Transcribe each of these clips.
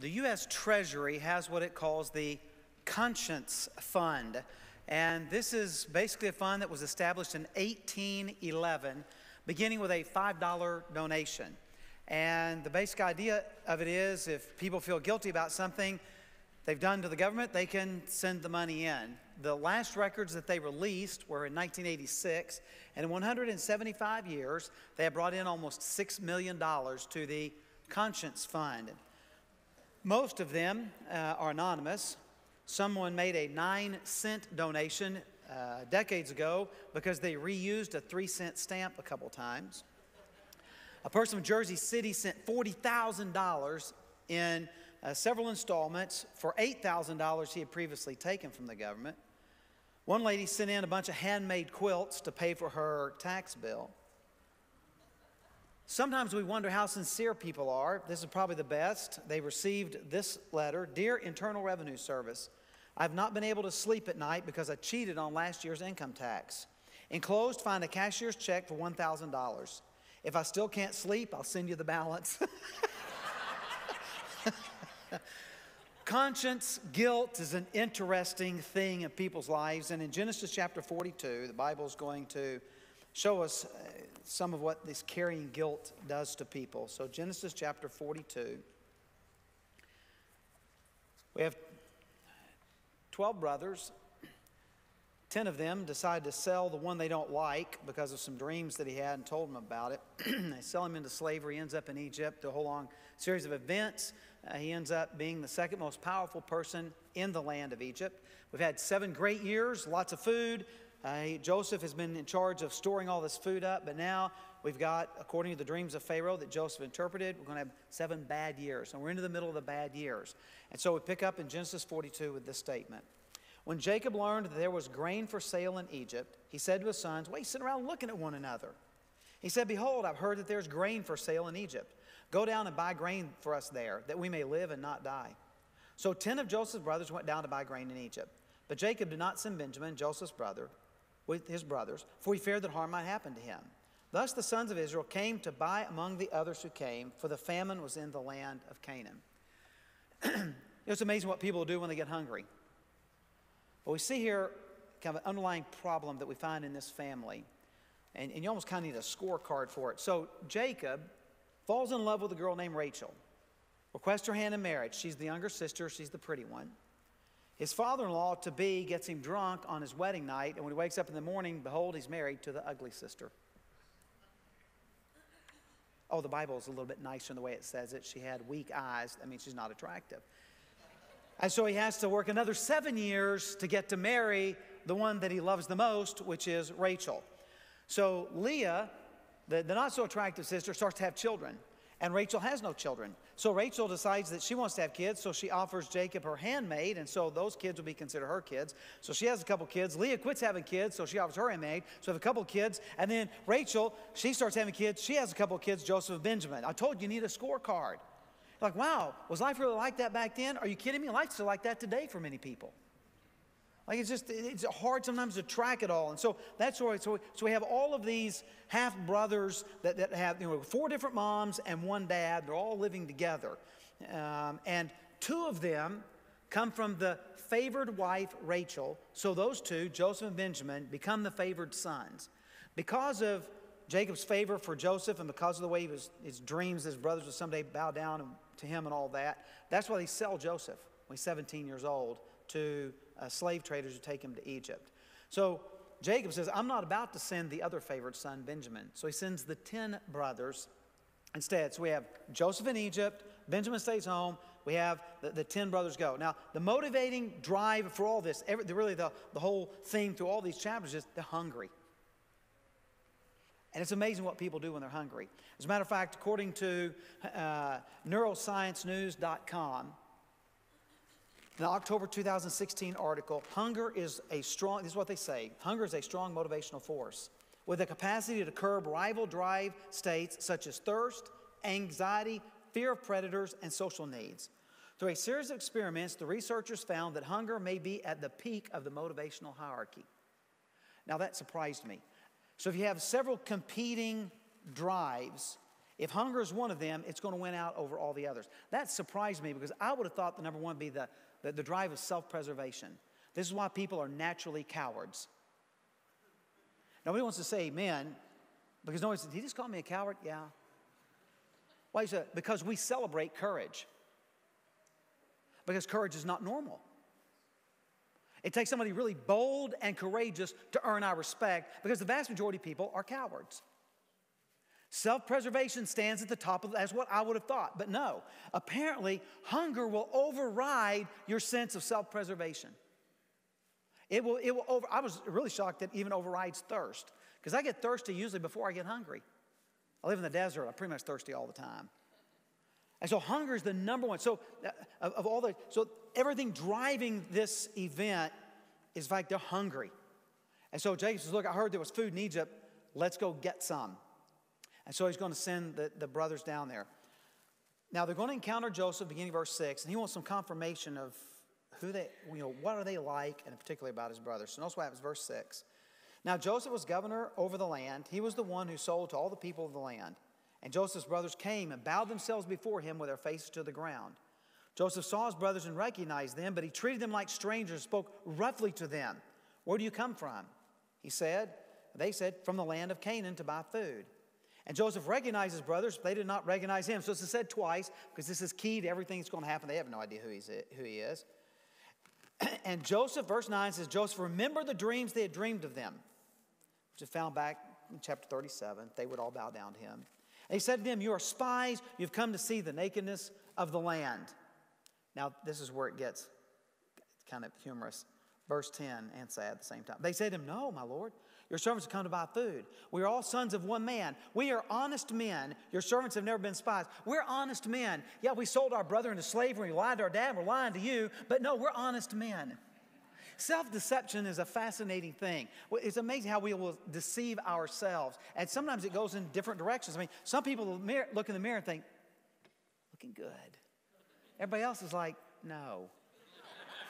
the U.S. Treasury has what it calls the Conscience Fund. And this is basically a fund that was established in 1811, beginning with a $5 donation. And the basic idea of it is if people feel guilty about something they've done to the government, they can send the money in. The last records that they released were in 1986, and in 175 years, they have brought in almost $6 million to the Conscience Fund. Most of them uh, are anonymous. Someone made a nine cent donation uh, decades ago because they reused a three cent stamp a couple times. A person from Jersey City sent $40,000 in uh, several installments for $8,000 he had previously taken from the government. One lady sent in a bunch of handmade quilts to pay for her tax bill. Sometimes we wonder how sincere people are. This is probably the best. They received this letter Dear Internal Revenue Service, I've not been able to sleep at night because I cheated on last year's income tax. Enclosed, find a cashier's check for $1,000. If I still can't sleep, I'll send you the balance. Conscience, guilt is an interesting thing in people's lives. And in Genesis chapter 42, the Bible is going to show us uh, some of what this carrying guilt does to people. So, Genesis chapter 42. We have 12 brothers. 10 of them decide to sell the one they don't like because of some dreams that he had and told them about it. they sell him into slavery, ends up in Egypt, a whole long series of events. Uh, he ends up being the second most powerful person in the land of Egypt. We've had seven great years, lots of food, uh, he, Joseph has been in charge of storing all this food up, but now we've got, according to the dreams of Pharaoh that Joseph interpreted, we're going to have seven bad years. And we're into the middle of the bad years. And so we pick up in Genesis 42 with this statement. When Jacob learned that there was grain for sale in Egypt, he said to his sons, you sitting around looking at one another? He said, Behold, I've heard that there's grain for sale in Egypt. Go down and buy grain for us there, that we may live and not die. So ten of Joseph's brothers went down to buy grain in Egypt. But Jacob did not send Benjamin, Joseph's brother, with his brothers, for he feared that harm might happen to him. Thus the sons of Israel came to buy among the others who came, for the famine was in the land of Canaan. it's amazing what people do when they get hungry. But we see here kind of an underlying problem that we find in this family. And, and you almost kind of need a scorecard for it. So Jacob falls in love with a girl named Rachel, requests her hand in marriage. She's the younger sister, she's the pretty one. His father in law to be gets him drunk on his wedding night, and when he wakes up in the morning, behold, he's married to the ugly sister. Oh, the Bible is a little bit nicer in the way it says it. She had weak eyes. That means she's not attractive. And so he has to work another seven years to get to marry the one that he loves the most, which is Rachel. So Leah, the, the not so attractive sister, starts to have children. And Rachel has no children. So Rachel decides that she wants to have kids, so she offers Jacob her handmaid, and so those kids will be considered her kids. So she has a couple kids. Leah quits having kids, so she offers her handmaid. So have a couple kids. And then Rachel, she starts having kids. She has a couple kids, Joseph and Benjamin. I told you, you need a scorecard. Like, wow, was life really like that back then? Are you kidding me? Life's still like that today for many people. Like it's just, it's hard sometimes to track it all. And so that's why, so, so we have all of these half brothers that, that have, you know, four different moms and one dad. They're all living together. Um, and two of them come from the favored wife, Rachel. So those two, Joseph and Benjamin, become the favored sons. Because of Jacob's favor for Joseph and because of the way he was, his dreams, his brothers would someday bow down to him and all that, that's why they sell Joseph when he's 17 years old to uh, slave traders who take him to Egypt. So Jacob says, I'm not about to send the other favorite son, Benjamin. So he sends the 10 brothers instead. So we have Joseph in Egypt, Benjamin stays home, we have the, the 10 brothers go. Now, the motivating drive for all this, every, really the, the whole theme through all these chapters is they're hungry. And it's amazing what people do when they're hungry. As a matter of fact, according to uh, neurosciencenews.com, an October 2016 article, hunger is a strong, this is what they say, hunger is a strong motivational force with the capacity to curb rival drive states such as thirst, anxiety, fear of predators, and social needs. Through a series of experiments, the researchers found that hunger may be at the peak of the motivational hierarchy. Now, that surprised me. So, if you have several competing drives, If hunger is one of them, it's going to win out over all the others. That surprised me because I would have thought the number one would be the, the, the drive of self preservation. This is why people are naturally cowards. Nobody wants to say amen because nobody says, Did he just call me a coward? Yeah. Why is that? Because we celebrate courage. Because courage is not normal. It takes somebody really bold and courageous to earn our respect because the vast majority of people are cowards. Self preservation stands at the top of that's what I would have thought. But no, apparently, hunger will override your sense of self preservation. It will, it will over, I was really shocked that even overrides thirst because I get thirsty usually before I get hungry. I live in the desert, I'm pretty much thirsty all the time. And so hunger is the number one. So uh, of, of all the, so everything driving this event is like they're hungry. And so Jacob says, look, I heard there was food in Egypt. Let's go get some. And so he's going to send the, the brothers down there. Now they're going to encounter Joseph, beginning verse 6, and he wants some confirmation of who they, you know, what are they like, and particularly about his brothers. So notice what happens, verse 6. Now Joseph was governor over the land. He was the one who sold to all the people of the land. And Joseph's brothers came and bowed themselves before him with their faces to the ground. Joseph saw his brothers and recognized them, but he treated them like strangers spoke roughly to them. Where do you come from? He said, They said, From the land of Canaan to buy food. And Joseph recognized his brothers, they did not recognize him. So it's said twice because this is key to everything that's going to happen. They have no idea who, he's, who he is. and Joseph, verse 9 says, Joseph remembered the dreams they had dreamed of them, which is found back in chapter 37. They would all bow down to him. And he said to them, You are spies. You've come to see the nakedness of the land. Now, this is where it gets kind of humorous. Verse 10 and sad at the same time. They said to him, No, my Lord. Your servants have come to buy food. We are all sons of one man. We are honest men. Your servants have never been spies. We're honest men. Yeah, we sold our brother into slavery. We lied to our dad. We're lying to you. But no, we're honest men. Self deception is a fascinating thing. It's amazing how we will deceive ourselves. And sometimes it goes in different directions. I mean, some people look in the mirror and think, looking good. Everybody else is like, no.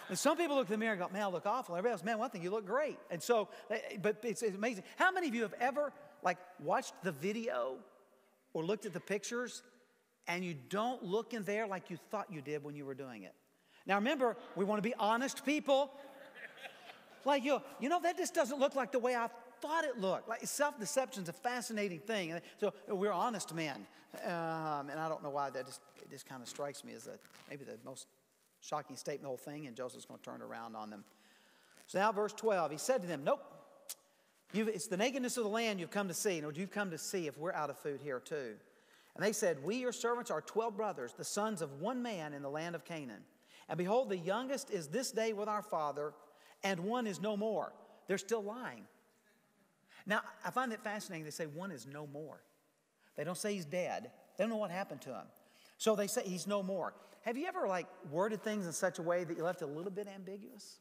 And some people look in the mirror and go, man, I look awful. Everybody else, man, one thing, you look great. And so, eh, but it's, it's amazing. How many of you have ever like watched the video or looked at the pictures and you don't look in there like you thought you did when you were doing it? Now remember, we want to be honest people. Like you, you know, that just doesn't look like the way I thought it looked. Like self-deception is a fascinating thing. So we're honest men, um, and I don't know why that just just kind of strikes me as a, maybe the most Shocking statement, the whole thing, and Joseph's going to turn around on them. So now, verse 12, he said to them, Nope, You've, it's the nakedness of the land you've come to see. And you've come to see if we're out of food here too. And they said, We, your servants, are 12 brothers, the sons of one man in the land of Canaan. And behold, the youngest is this day with our father, and one is no more. They're still lying. Now, I find it fascinating. They say one is no more. They don't say he's dead. They don't know what happened to him. So they say he's no more. Have you ever like worded things in such a way that you left it a little bit ambiguous?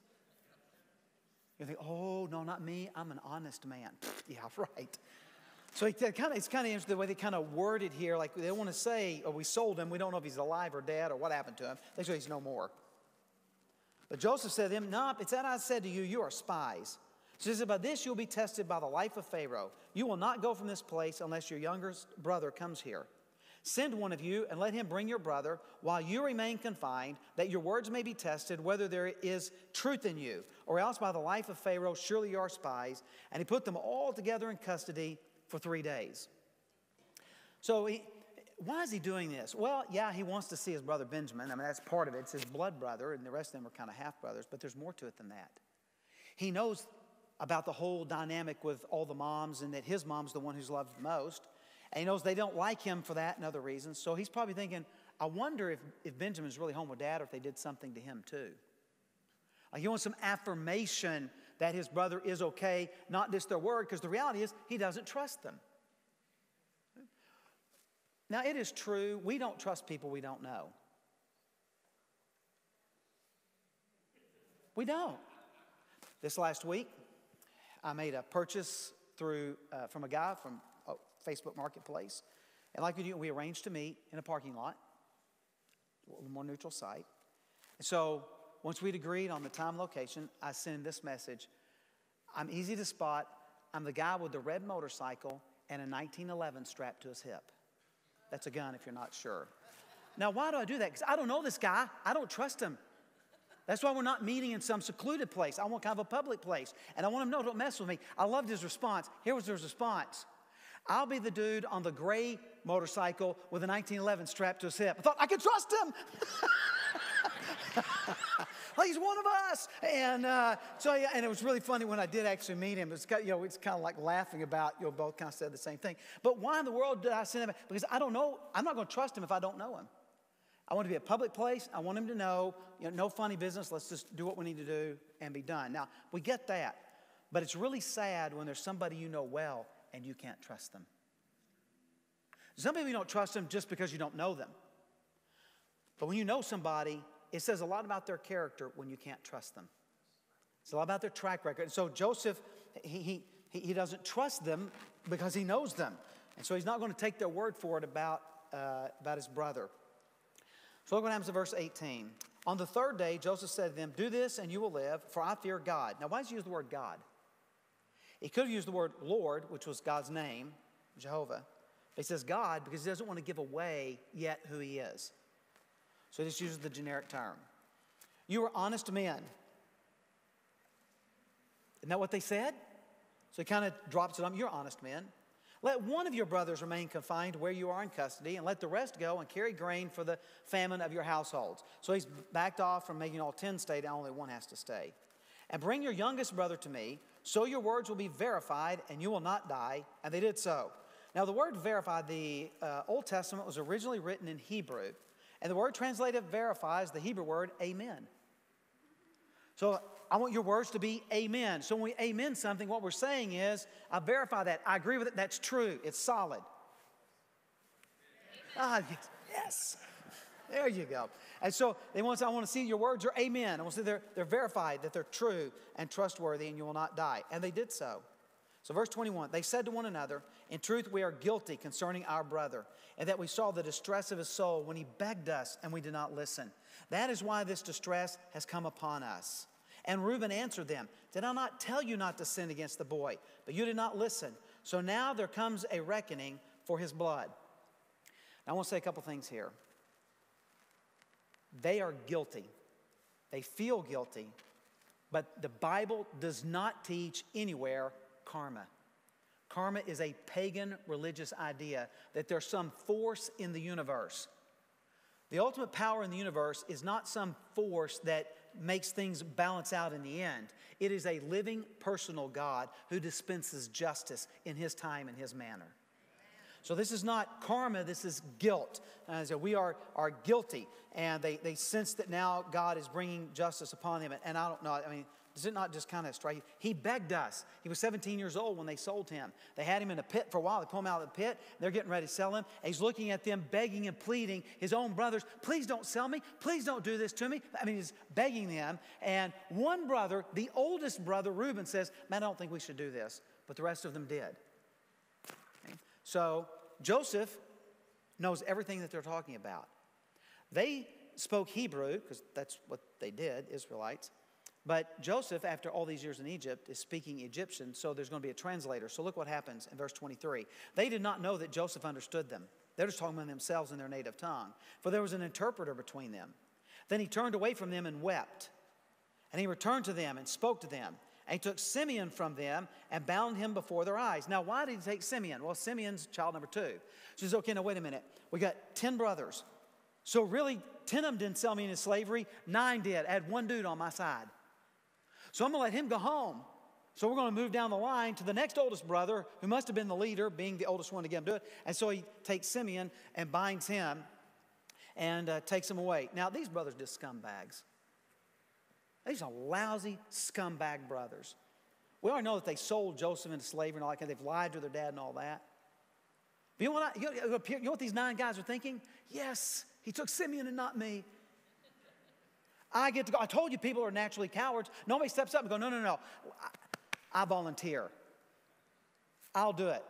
You think, oh, no, not me. I'm an honest man. yeah, right. So it kind of, it's kind of interesting the way they kind of worded here. Like they want to say, oh, we sold him. We don't know if he's alive or dead or what happened to him. They say he's no more. But Joseph said to them, No, it's that I said to you, you are spies. She says, By this you'll be tested by the life of Pharaoh. You will not go from this place unless your younger brother comes here. Send one of you and let him bring your brother while you remain confined, that your words may be tested whether there is truth in you, or else by the life of Pharaoh, surely you are spies. And he put them all together in custody for three days. So, he, why is he doing this? Well, yeah, he wants to see his brother Benjamin. I mean, that's part of it. It's his blood brother, and the rest of them are kind of half brothers, but there's more to it than that. He knows about the whole dynamic with all the moms and that his mom's the one who's loved most. And he knows they don't like him for that and other reasons. So he's probably thinking, I wonder if, if Benjamin's really home with dad or if they did something to him too. Like he wants some affirmation that his brother is okay, not just their word, because the reality is he doesn't trust them. Now, it is true, we don't trust people we don't know. We don't. This last week, I made a purchase through, uh, from a guy from Facebook Marketplace. And like we do, we arranged to meet in a parking lot, a more neutral site. And so once we'd agreed on the time location, I sent this message. I'm easy to spot. I'm the guy with the red motorcycle and a 1911 strapped to his hip. That's a gun if you're not sure. Now, why do I do that? Because I don't know this guy. I don't trust him. That's why we're not meeting in some secluded place. I want kind of a public place. And I want him to know, don't mess with me. I loved his response. Here was his response I'll be the dude on the gray motorcycle with a 1911 strapped to his hip. I thought, I can trust him. well, he's one of us. And uh, so, yeah, and it was really funny when I did actually meet him. It's kind, you know, it's kind of like laughing about, you know, both kind of said the same thing. But why in the world did I send him? Because I don't know, I'm not going to trust him if I don't know him. I want to be a public place. I want him to know, you know, no funny business. Let's just do what we need to do and be done. Now, we get that. But it's really sad when there's somebody you know well and you can't trust them. Some people you don't trust them just because you don't know them. But when you know somebody, it says a lot about their character when you can't trust them. It's a lot about their track record. And so Joseph, he, he, he doesn't trust them because he knows them. And so he's not going to take their word for it about, uh, about his brother. So look what happens in verse 18. On the third day, Joseph said to them, Do this and you will live, for I fear God. Now, why does he use the word God? He could have used the word Lord, which was God's name, Jehovah. But he says God because he doesn't want to give away yet who he is. So he just uses the generic term. You are honest men. Isn't that what they said? So he kind of drops it on you're honest men. Let one of your brothers remain confined where you are in custody, and let the rest go and carry grain for the famine of your households. So he's backed off from making all 10 stay, now only one has to stay. And bring your youngest brother to me, so your words will be verified, and you will not die. And they did so. Now, the word verified, the uh, Old Testament was originally written in Hebrew, and the word translated verifies the Hebrew word amen. So I want your words to be amen. So when we amen something, what we're saying is, I verify that. I agree with it. That's true. It's solid. Ah, yes. yes. There you go. And so they want to say, I want to see your words are amen. I want to see they're, they're verified, that they're true and trustworthy, and you will not die. And they did so. So, verse 21 they said to one another, In truth, we are guilty concerning our brother, and that we saw the distress of his soul when he begged us and we did not listen. That is why this distress has come upon us. And Reuben answered them, Did I not tell you not to sin against the boy? But you did not listen. So now there comes a reckoning for his blood. Now, I want to say a couple things here. They are guilty, they feel guilty, but the Bible does not teach anywhere karma. Karma is a pagan religious idea that there's some force in the universe. The ultimate power in the universe is not some force that makes things balance out in the end. It is a living, personal God who dispenses justice in His time and His manner. So this is not karma, this is guilt. Uh, so we are, are guilty, and they, they sense that now God is bringing justice upon them. And I don't know, I mean, does it not just kind of strike you? He begged us. He was 17 years old when they sold him. They had him in a pit for a while. They pulled him out of the pit. They're getting ready to sell him. And he's looking at them, begging and pleading, his own brothers, please don't sell me. Please don't do this to me. I mean, he's begging them. And one brother, the oldest brother, Reuben, says, Man, I don't think we should do this. But the rest of them did. So Joseph knows everything that they're talking about. They spoke Hebrew, because that's what they did, Israelites. But Joseph, after all these years in Egypt, is speaking Egyptian, so there's going to be a translator. So look what happens in verse 23. They did not know that Joseph understood them. They're just talking about themselves in their native tongue, for there was an interpreter between them. Then he turned away from them and wept. And he returned to them and spoke to them. And he took Simeon from them and bound him before their eyes. Now, why did he take Simeon? Well, Simeon's child number two. She says, okay, now wait a minute. We got 10 brothers. So, really, 10 of them didn't sell me into slavery, nine did. I had one dude on my side. So I'm to let him go home. So we're to move down the line to the next oldest brother, who must have been the leader, being the oldest one to get him to do it. And so he takes Simeon and binds him and uh, takes him away. Now, these brothers are just scumbags. These are lousy scumbag brothers. We already know that they sold Joseph into slavery and all that. and They've lied to their dad and all that. But you know, what I, you know what these nine guys are thinking? Yes, he took Simeon and not me. I get to go. I told you people are naturally cowards. Nobody steps up and go, no, no, no. I, I volunteer. I'll do it.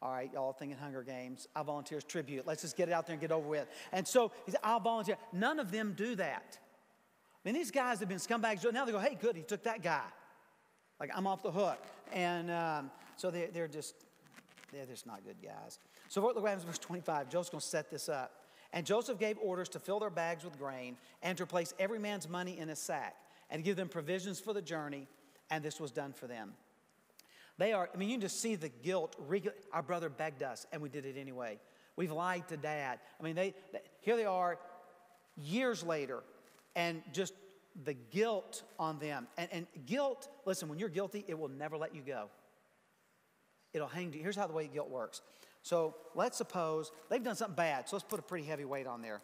All right, y'all thinking Hunger Games. I volunteer as tribute. Let's just get it out there and get over with. And so he said, I'll volunteer. None of them do that. I mean, these guys have been scumbags. Now they go, hey, good, he took that guy. Like, I'm off the hook. And um, so they, they're just, they're just not good guys. So look what happens verse 25. Joseph's going to set this up. And Joseph gave orders to fill their bags with grain and to place every man's money in a sack and give them provisions for the journey, and this was done for them. They are, I mean, you can just see the guilt. Our brother begged us, and we did it anyway. We've lied to dad. I mean, they, they here they are years later, and just the guilt on them. And, and guilt, listen, when you're guilty, it will never let you go. It'll hang to you. Here's how the way guilt works. So let's suppose they've done something bad. So let's put a pretty heavy weight on there.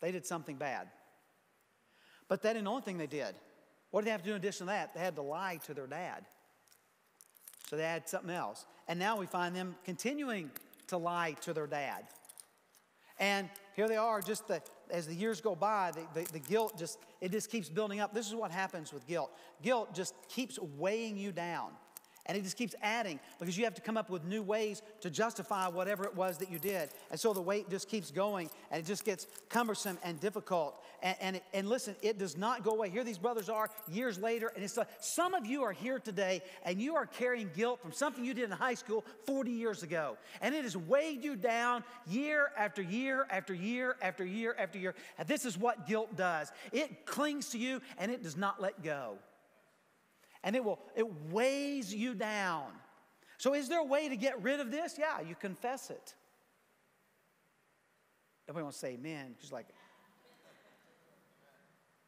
They did something bad. But that ain't the only thing they did. What did they have to do in addition to that? They had to lie to their dad. So they had something else. And now we find them continuing to lie to their dad. And here they are, just the, as the years go by, the, the, the, guilt just, it just keeps building up. This is what happens with guilt. Guilt just keeps weighing you down. And it just keeps adding because you have to come up with new ways to justify whatever it was that you did. And so the weight just keeps going and it just gets cumbersome and difficult. And, and, and listen, it does not go away. Here these brothers are years later. And it's like some of you are here today and you are carrying guilt from something you did in high school 40 years ago. And it has weighed you down year after year after year after year after year. And this is what guilt does it clings to you and it does not let go and it will it weighs you down. So is there a way to get rid of this? Yeah, you confess it. Nobody wants to say amen. Because like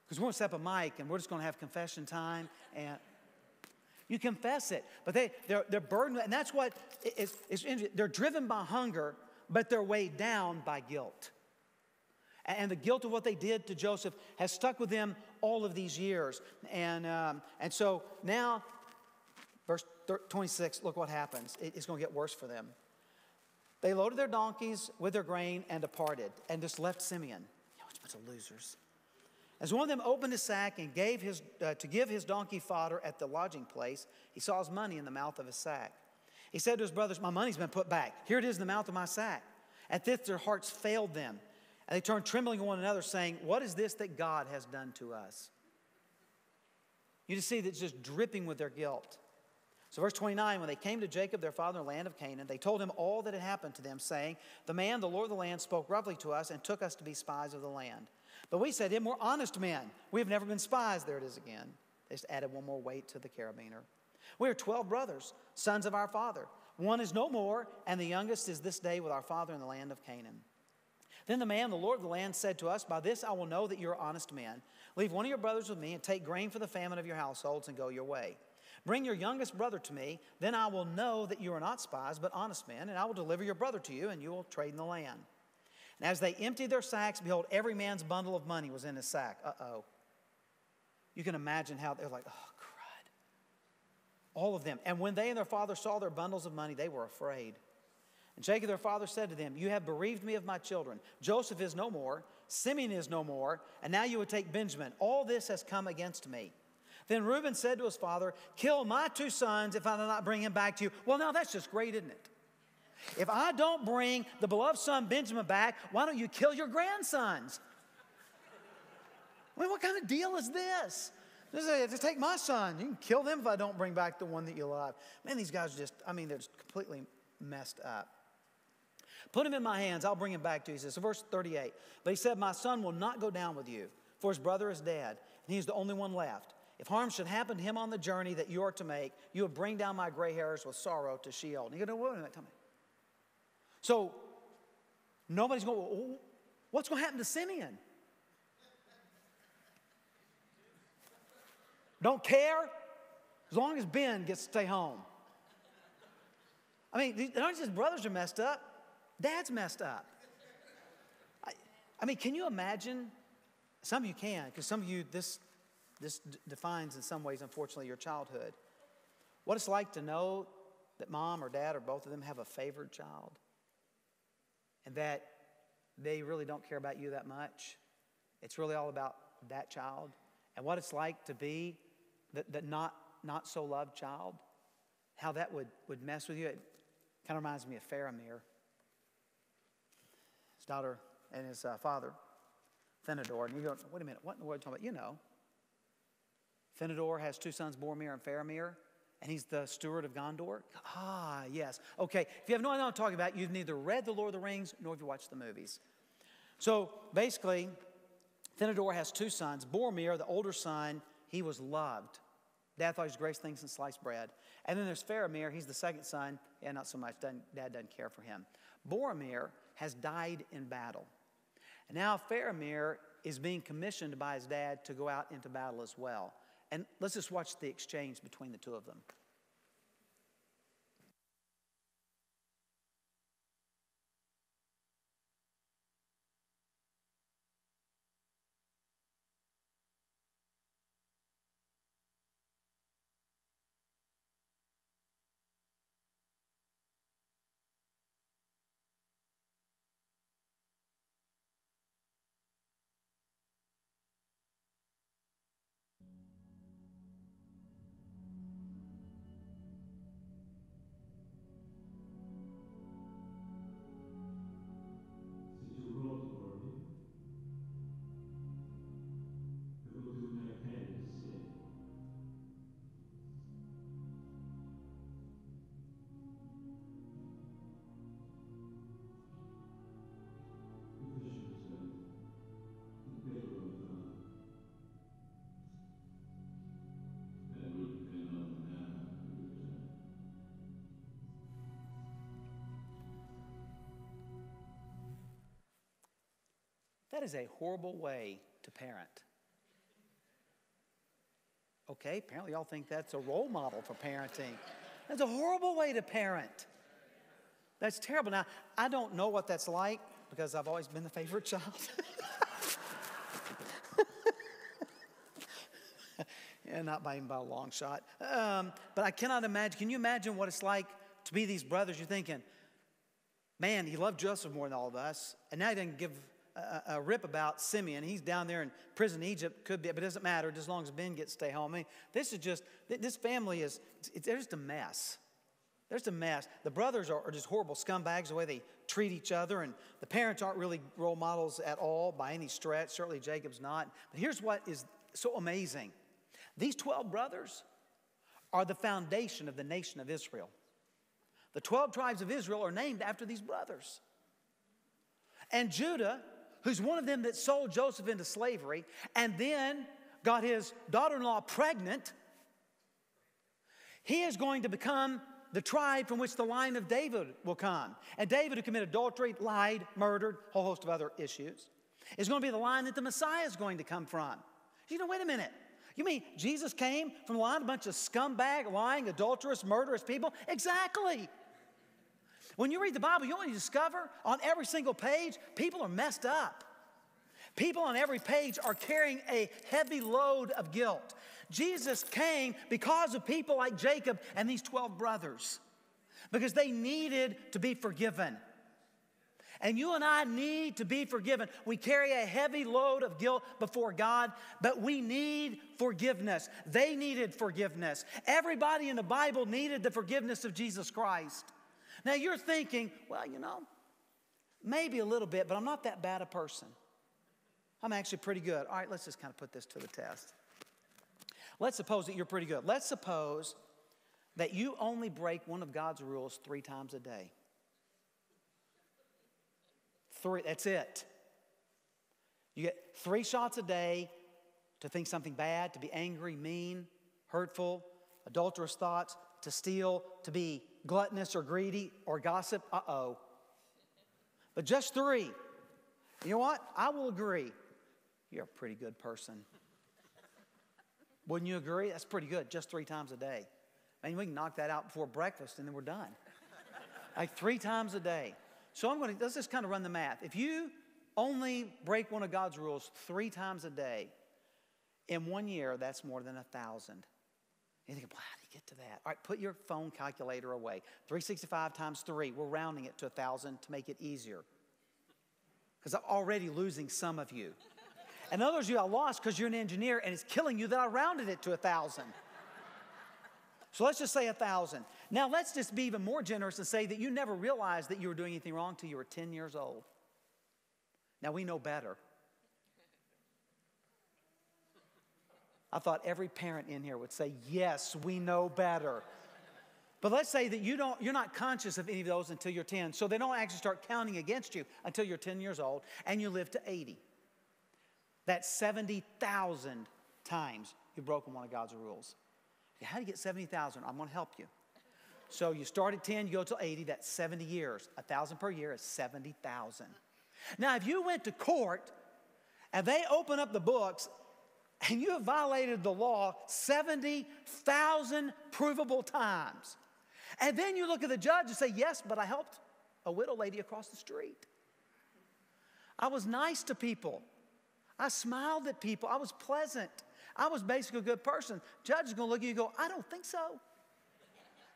because we want to set up a mic and we're just going to have confession time and you confess it. But they, they're, they're burdened, and that's what is, is they're driven by hunger, but they're weighed down by guilt. And the guilt of what they did to Joseph has stuck with them all of these years. And, um, and so now, verse 26, look what happens. It's going to get worse for them. They loaded their donkeys with their grain and departed, and just left Simeon. You know, a bunch of losers. As one of them opened his sack and gave his, uh, to give his donkey fodder at the lodging place, he saw his money in the mouth of his sack. He said to his brothers, My money's been put back. Here it is in the mouth of my sack. At this, their hearts failed them and they turned trembling one another, saying, What is this that God has done to us? You just see that it's just dripping with their guilt. So, verse 29 when they came to Jacob, their father, in the land of Canaan, they told him all that had happened to them, saying, The man, the Lord of the land, spoke roughly to us and took us to be spies of the land. But we said to him, We're honest men. We have never been spies. There it is again. They just added one more weight to the carabiner. We are 12 brothers, sons of our father. One is no more, and the youngest is this day with our father in the land of Canaan. Then the man, the Lord of the land, said to us, By this I will know that you're honest men. Leave one of your brothers with me and take grain for the famine of your households and go your way. Bring your youngest brother to me, then I will know that you are not spies, but honest men, and I will deliver your brother to you, and you will trade in the land. And as they emptied their sacks, behold, every man's bundle of money was in his sack. Uh oh. You can imagine how they're like, oh, crud. All of them. And when they and their father saw their bundles of money, they were afraid. And Jacob their father said to them, You have bereaved me of my children. Joseph is no more, Simeon is no more, and now you would take Benjamin. All this has come against me. Then Reuben said to his father, Kill my two sons if I do not bring him back to you. Well, now that's just great, isn't it? If I don't bring the beloved son Benjamin back, why don't you kill your grandsons? I mean, what kind of deal is this? Just take my son. You can kill them if I don't bring back the one that you love. Man, these guys are just, I mean, they're just completely messed up. Put him in my hands, I'll bring him back to you. He says, so verse 38. But he said, My son will not go down with you, for his brother is dead, and he's the only one left. If harm should happen to him on the journey that you are to make, you will bring down my gray hairs with sorrow to Sheol. And you go, wait a minute, tell me. So nobody's going, well, what's going to happen to Simeon? Don't care as long as Ben gets to stay home. I mean, not just his brothers are messed up, Dad's messed up. I, I mean, can you imagine? Some of you can, because some of you, this, this d- defines in some ways, unfortunately, your childhood. What it's like to know that mom or dad or both of them have a favored child and that they really don't care about you that much. It's really all about that child and what it's like to be that, that not, not so loved child, how that would, would mess with you. It kind of reminds me of Faramir daughter and his uh, father, Denethor. And you go, wait a minute, what in the world are you talking about? You know. Denethor has two sons, Boromir and Faramir. and he's the steward of Gondor? Ah, yes. Okay, if you have no idea what I'm talking about, you've neither read The Lord of the Rings nor have you watched the movies. So basically, Denethor has two sons. Boromir, the older son, he was loved. Dad thought he was greatest thing since sliced bread. And then there's Faramir, he's the second son. Yeah, not so much. Dad doesn't care for him. Boromir has died in battle. And now Faramir is being commissioned by his dad to go out into battle as well. And let's just watch the exchange between the two of them. That is a horrible way to parent. Okay, apparently y'all think that's a role model for parenting. That's a horrible way to parent. That's terrible. Now, I don't know what that's like because I've always been the favorite child. yeah, not by by a long shot. Um, but I cannot imagine. Can you imagine what it's like to be these brothers? You're thinking, man, he loved Joseph more than all of us, and now he doesn't give a, a, rip about Simeon. He's down there in prison Egypt, could be, but it doesn't matter as long as Ben gets to stay home. I mean, this is just, this family is, it's, just a mess. There's a mess. The brothers are, are just horrible scumbags the way they treat each other, and the parents aren't really role models at all by any stretch. Certainly Jacob's not. But here's what is so amazing these 12 brothers are the foundation of the nation of Israel. The 12 tribes of Israel are named after these brothers. And Judah who's one of them that sold Joseph into slavery and then got his daughter in law pregnant, he is going to become the tribe from which the line of David will come. And David, who committed adultery, lied, murdered, a whole host of other issues, is going to be the line that the Messiah is going to come from. You know, wait a minute. You mean Jesus came from a line of a bunch of scumbag, lying, adulterous, murderous people? Exactly. When you read the Bible, you only discover on every single page, people are messed up. People on every page are carrying a heavy load of guilt. Jesus came because of people like Jacob and these 12 brothers, because they needed to be forgiven. And you and I need to be forgiven. We carry a heavy load of guilt before God, but we need forgiveness. They needed forgiveness. Everybody in the Bible needed the forgiveness of Jesus Christ. Now you're thinking, well, you know, maybe a little bit, but I'm not that bad a person. I'm actually pretty good. All right, let's just kind of put this to the test. Let's suppose that you're pretty good. Let's suppose that you only break one of God's rules three times a day. Three, that's it. You get three shots a day to think something bad, to be angry, mean, hurtful, adulterous thoughts, to steal, to be gluttonous or greedy or gossip, uh oh. But just three. You know what? I will agree. You're a pretty good person. Wouldn't you agree? That's pretty good, just three times a day. I mean, we can knock that out before breakfast and then we're done. like three times a day. So I'm going to, let's just kind of run the math. If you only break one of God's rules three times a day, in one year, that's more than a thousand. You think, you get to that? All right, put your phone calculator away. 365 times three, we're rounding it to a thousand to make it easier. Because I'm already losing some of you. And others of you I lost because you're an engineer and it's killing you that I rounded it to a thousand. So let's just say a thousand. Now let's just be even more generous and say that you never realized that you were doing anything wrong until you were 10 years old. Now we know better. I thought every parent in here would say, Yes, we know better. But let's say that you don't, you're not conscious of any of those until you're 10. So they don't actually start counting against you until you're 10 years old and you live to 80. That's 70,000 times you've broken one of God's rules. How do you get 70,000? I'm going to help you. So you start at 10, you go till 80, that's 70 years. A thousand per year is 70,000. Now, if you went to court and they open up the books and you have violated the law 70,000 provable times, and then you look at the judge and say, Yes, but I helped a widow lady across the street. I was nice to people. I smiled at people. I was pleasant. I was basically a good person. Judge is going to look at you and go, I don't think so.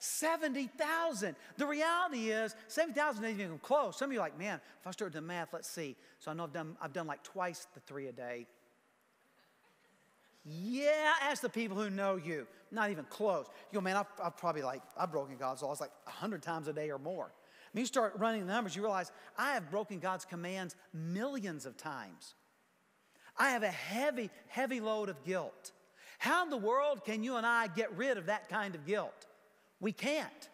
70,000. The reality is, 70,000 isn't even close. Some of you are like, man, if I start doing math, let's see. So I know I've done, I've done like twice the three a day. Yeah, ask the people who know you. Not even close. You go, man, I've, I've probably like, I've broken God's laws like 100 times a day or more. Mean, you start running the numbers, you realize I have broken God's commands millions of times. I have a heavy, heavy load of guilt. How in the world can you and I get rid of that kind of guilt? We can't.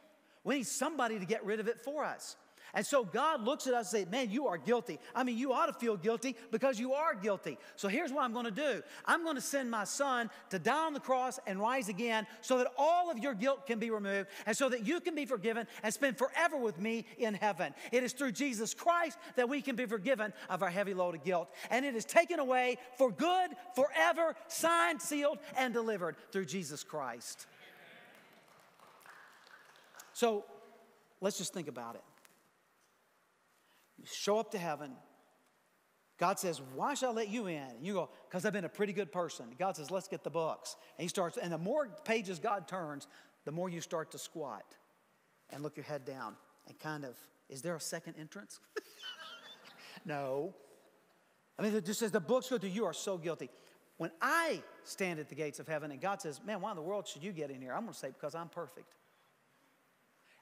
We need somebody to get rid of it for us. And so God looks at us and says, Man, you are guilty. I mean, you ought to feel guilty because you are guilty. So here's what I'm going to do I'm going to send my son to die on the cross and rise again so that all of your guilt can be removed and so that you can be forgiven and spend forever with me in heaven. It is through Jesus Christ that we can be forgiven of our heavy load of guilt. And it is taken away for good, forever, signed, sealed, and delivered through Jesus Christ. So let's just think about it. You show up to heaven. God says, Why should I let you in? And you go, Because I've been a pretty good person. God says, Let's get the books. And he starts, and the more pages God turns, the more you start to squat and look your head down and kind of, is there a second entrance? no. I mean, it just says the books go through, you are so guilty. When I stand at the gates of heaven and God says, Man, why in the world should you get in here? I'm going to say, Because I'm perfect.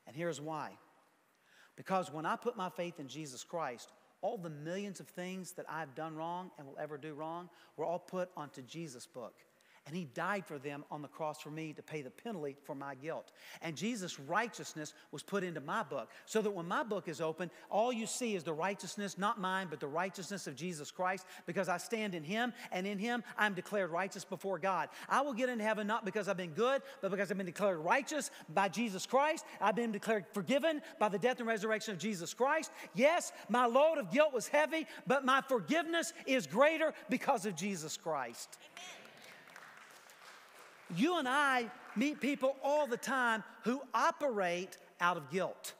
And here's why because when I put my faith in Jesus Christ, all the millions of things that I've done wrong and will ever do wrong were all put onto Jesus' book. And he died for them on the cross for me to pay the penalty for my guilt. And Jesus' righteousness was put into my book. So that when my book is open, all you see is the righteousness, not mine, but the righteousness of Jesus Christ, because I stand in him, and in him I'm declared righteous before God. I will get into heaven not because I've been good, but because I've been declared righteous by Jesus Christ. I've been declared forgiven by the death and resurrection of Jesus Christ. Yes, my load of guilt was heavy, but my forgiveness is greater because of Jesus Christ. Amen. You and I meet people all the time who operate out of guilt.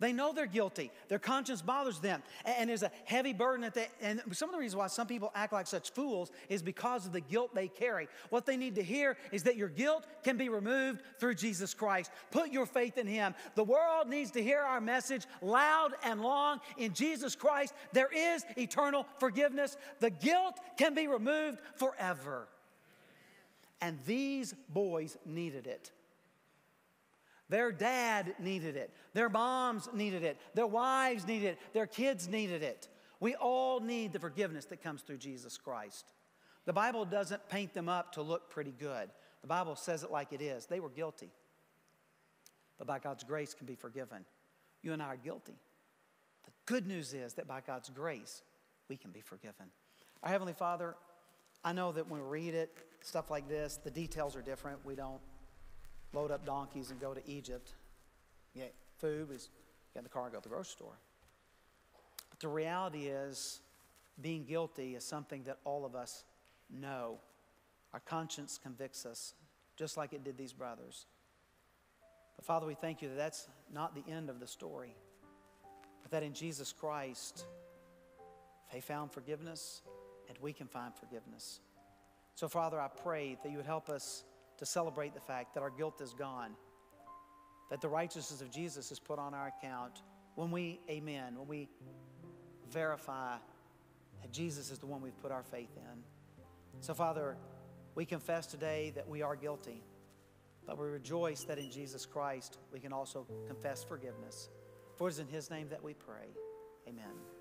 They know they're guilty. Their conscience bothers them. And there's a heavy burden and some of the reasons why some people act like such fools is because of the guilt they carry. What they need to hear is that your guilt can be removed through Jesus Christ. Put your faith in Him. The world needs to hear our message loud and long. In Jesus Christ, there is eternal forgiveness. The guilt can be removed forever. And these boys needed it. Their dad needed it. Their moms needed it. Their wives needed it. Their kids needed it. We all need the forgiveness that comes through Jesus Christ. The Bible doesn't paint them up to look pretty good. The Bible says it like it is. They were guilty. But by God's grace can be forgiven. You and I are guilty. The good news is that by God's grace, we can be forgiven. Our Heavenly Father, I know that when we read it, stuff like this, the details are different. We don't load up donkeys and go to Egypt. Get food, we get in the car and go to the grocery store. But the reality is, being guilty is something that all of us know. Our conscience convicts us, just like it did these brothers. But Father, we thank you that that's not the end of the story, but that in Jesus Christ, they found forgiveness and we can find forgiveness. So, Father, I pray that you would help us to celebrate the fact that our guilt is gone, that the righteousness of Jesus is put on our account when we, amen, when we verify that Jesus is the one we've put our faith in. So, Father, we confess today that we are guilty, but we rejoice that in Jesus Christ we can also confess forgiveness. For it is in His name that we pray. Amen.